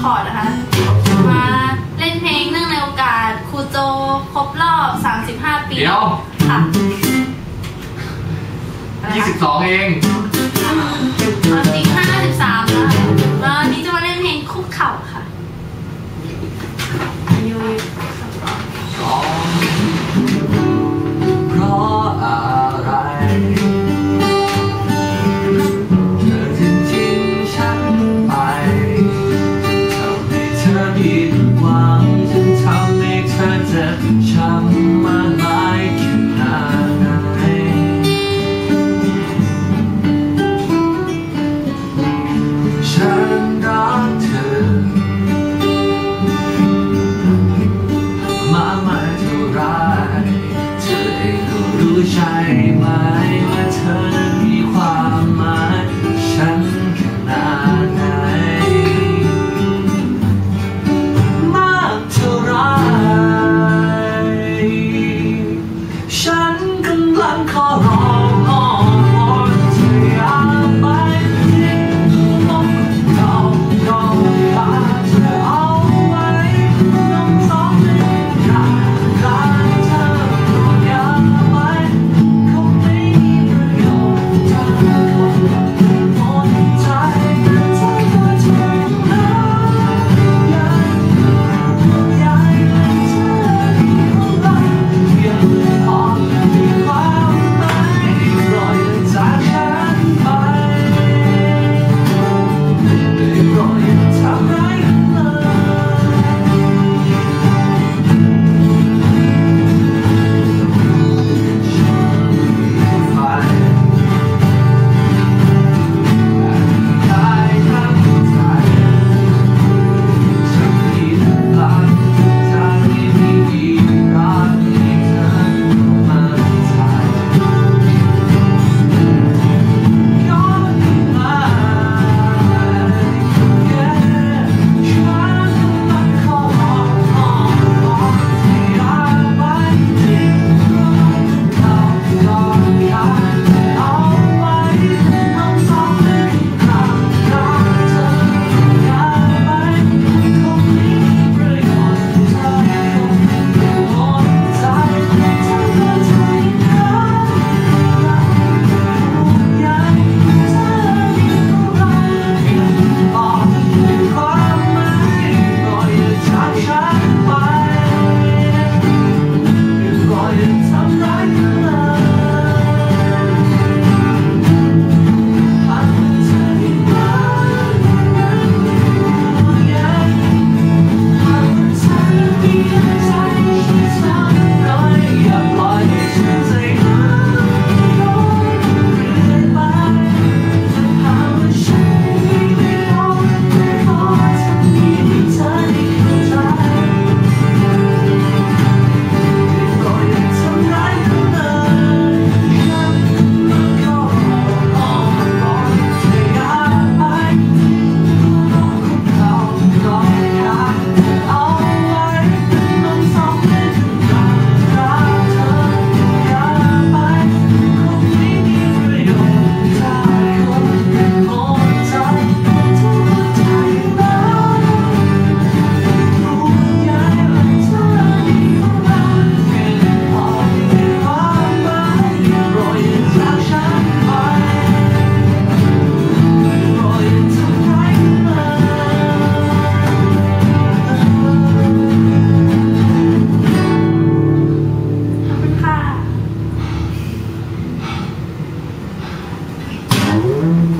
คอร์ดนะคะ มาเล่นเพลงเนื่องในโอกาสครูโจครบรอบ 35 ปีเดี๋ยว ค่ะอะไรคะ 22 เอง ความจริง53แล้วค่ะแล้ววันนี้จะมาเล่นเพลงคุกเข่าค่ะ รู้ใช่ไหมว่าเธอ Amen.